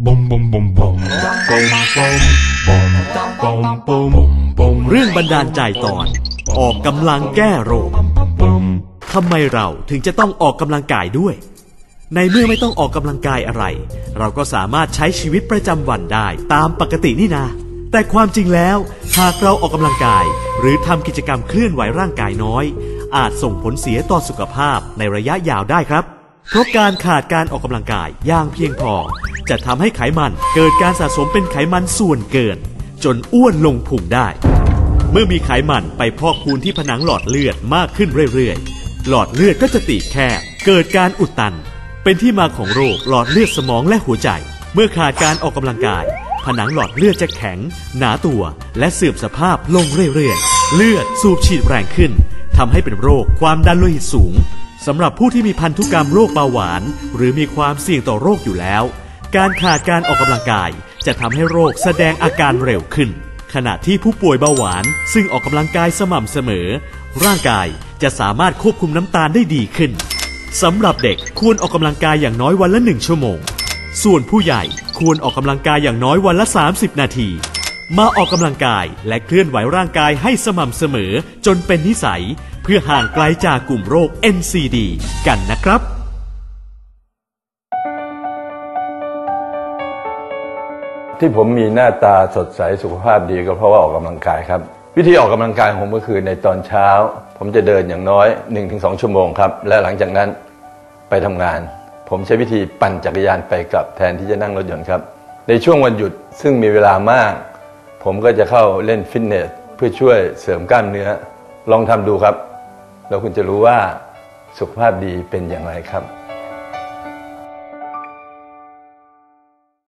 Bom bom bom bom bom bom bom bom bom bom เรื่องบันดาลใจตอน ออกกำลังแก้โรคทำไมเราถึงจะต้องออกกำลังกายด้วย ในเมื่อไม่ต้องออกกำลังกายอะไร เราก็สามารถใช้ชีวิตประจำวันได้ตามปกตินี่นา แต่ความจริงแล้ว หากเราออกกำลังกาย หรือทำกิจกรรมเคลื่อนไหวร่างกายน้อย อาจส่งผลเสียต่อสุขภาพในระยะยาวได้ครับ เพราะการขาดการออกกำลังกายอย่างเพียงพอ จะทำให้ไขมันเกิดการสะสมเป็นไขมันส่วนเกิน จนอ้วนลงพุงได้ เมื่อมีไขมันไปพอกพูนที่ผนังหลอดเลือดมากขึ้นเรื่อยๆ หลอดเลือดก็จะตีแคบเกิดการอุดตัน เป็นที่มาของโรคหลอดเลือดสมองและหัวใจ เมื่อขาดการออกกำลังกาย ผนังหลอดเลือดจะแข็ง หนาตัว และเสื่อมสภาพลงเรื่อยๆ เลือดสูบฉีดแรงขึ้นทำให้เป็นโรคความดันโลหิตสูงสำหรับผู้ที่มีพันธุกรรมโรคเบาหวาน หรือมีความเสี่ยงต่อโรคอยู่แล้ว การขาดการออกกำลังกายจะทำให้โรคแสดงอาการเร็วขึ้น ขณะที่ผู้ป่วยเบาหวาน ซึ่งออกกำลังกายสม่ำเสมอ ร่างกายจะสามารถควบคุมน้ำตาลได้ดีขึ้นสำหรับเด็กควรออกกำลังกายอย่างน้อยวันละหนึ่งชั่วโมง ส่วนผู้ใหญ่ควรออกกำลังกายอย่างน้อยวันละ 30 นาที มาออกกำลังกายและเคลื่อนไหวร่างกายให้สม่ำเสมอจนเป็นนิสัย เพื่อห่างไกลจากกลุ่มโรค NCD กันนะครับ ที่ผมมีหน้าตาสดใสสุขภาพดีก็เพราะว่าออกกำลังกายครับ วิธีออกกำลังกายของผมก็คือในตอนเช้า ผมจะเดินอย่างน้อย 1-2 ชั่วโมงครับ และหลังจากนั้นไปทำงาน ผมใช้วิธีปั่นจักรยานไปกลับแทนที่จะนั่งรถยนต์ครับ ในช่วงวันหยุดซึ่งมีเวลามาก ผมก็จะเข้าเล่นฟิตเนสเพื่อช่วยเสริมกล้ามเนื้อ ลองทำดูครับ แล้วคุณจะรู้ว่าสุขภาพดีเป็นอย่างไรครับ